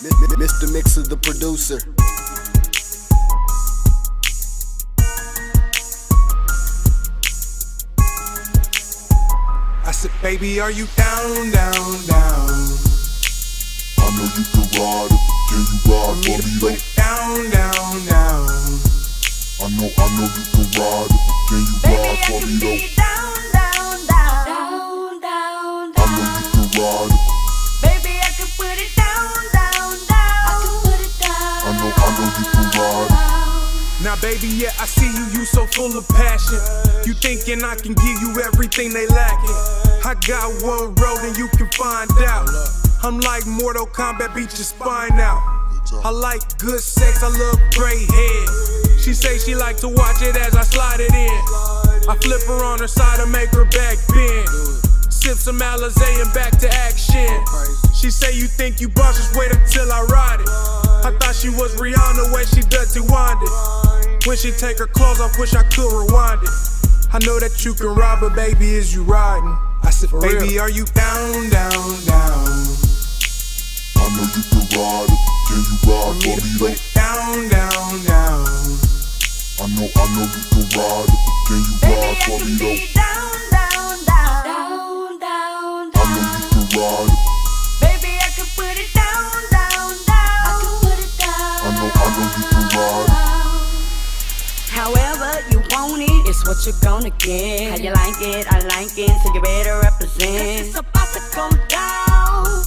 Mr. Mixer, the producer. I said, baby, are you down, down, down? I know you can ride it. Can you ride for to me put though? it down, down, down. I know, I know you can ride it. Can you Baby, ride for me though? Baby, yeah, I see you, you so full of passion. You thinking I can give you everything they lacking. I got one road and you can find out. I'm like Mortal Kombat, beat your spine out. I like good sex, I love great head. She say she like to watch it as I slide it in. I flip her on her side and make her back bend. Sip some Alizé and back to action. She say you think you boss, just wait until I ride it. I thought she was Rihanna when she dirty winded. When she take her clothes off, wish I could rewind it. I know that you can ride, but baby, is you riding? I said, baby, are you down, down, down? I know you can ride it. Can you ride for me though? down, down, down. I know, I know you can ride it. Can you Baby, ride for me though? What you're gonna get. How you like it, I like it, so you better represent. It's about to go down.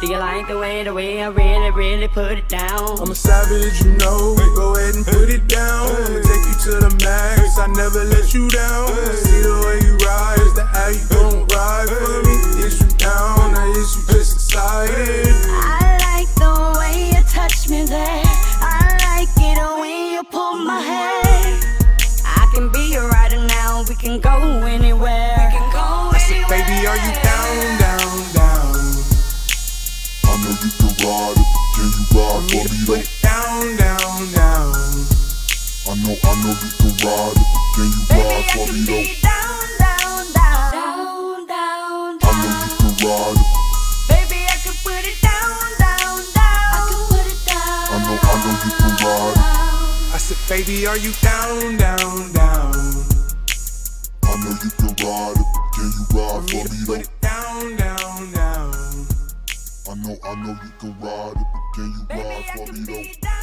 Do you like the way, the way I really, really put it down? I'm a savage, you know. Go ahead and put it down. I'ma take you to the max. I never let you down. Go anywhere. We can go I said, baby, are you down, down, down? I know you can ride it. Can you ride for me put though? it down, down, down. I know, I know you can ride it. Can you Baby, ride for me though? be down, down, down, down, down, I know you can ride it. Baby, I can put it down, down, down. I can put it down. I know, I know you can ride it. I said, baby, are you down, down, down? Know you can ride it. Can you ride for me put it down, down, down. I know, I know you can ride it, but can you Baby, ride for me though?